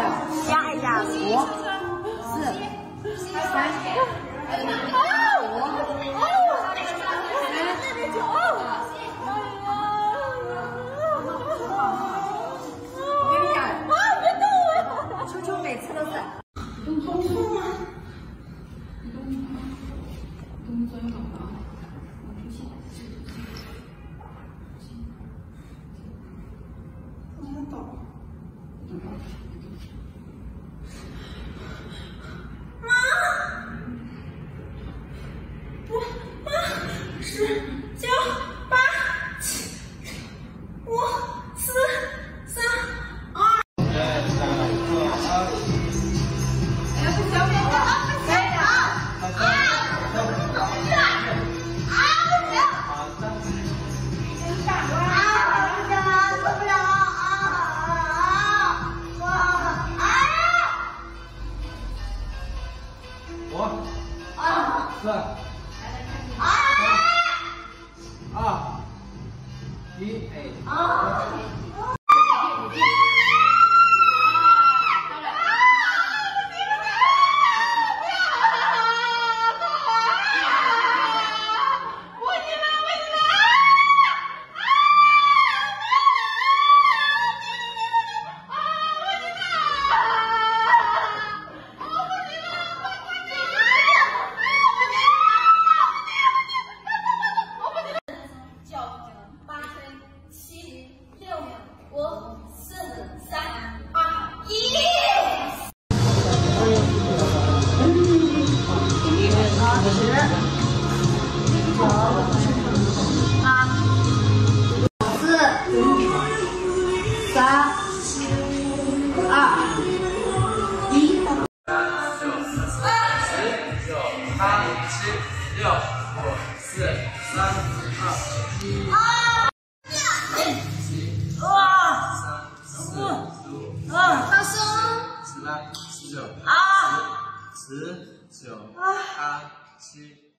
六、压一。下，五、四、三。妈，不，妈，是，叫。对、五、四、三、二、一。十、九、八、四、五、三、二、一。三、六、四、十、六、八、七、六、五、四、三、二、一。十九八七